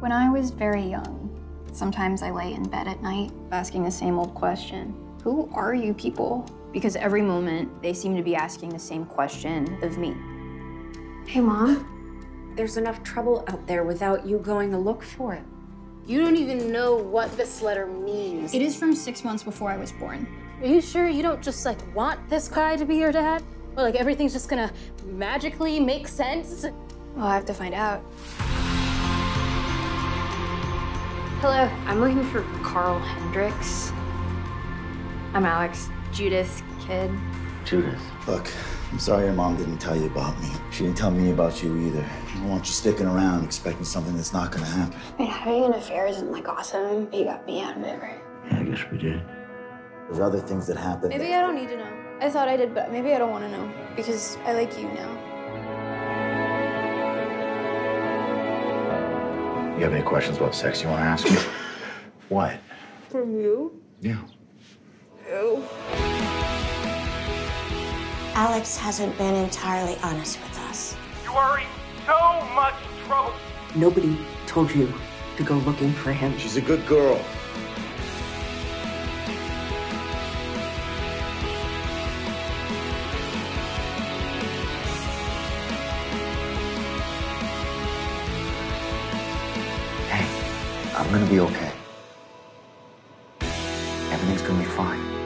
When I was very young, sometimes I lay in bed at night asking the same old question Who are you people? Because every moment they seem to be asking the same question of me. Hey, Mom. There's enough trouble out there without you going to look for it. You don't even know what this letter means. It is from six months before I was born. Are you sure you don't just like want this guy to be your dad? Or like everything's just gonna magically make sense? Well, I have to find out. Hello, I'm looking for Carl Hendricks. I'm Alex, Judith's kid. Judith. Look, I'm sorry your mom didn't tell you about me. She didn't tell me about you either. I don't want you sticking around expecting something that's not gonna happen. I mean, having an affair isn't like awesome, but you got me out of it, right? Yeah, I guess we did. There's other things that happened. Maybe I don't need to know. I thought I did, but maybe I don't want to know because I like you now. You have any questions about sex you want to ask me? what? From you? Yeah. Ew. Alex hasn't been entirely honest with us. You are in so much trouble. Nobody told you to go looking for him. She's a good girl. I'm gonna be okay. Everything's gonna be fine.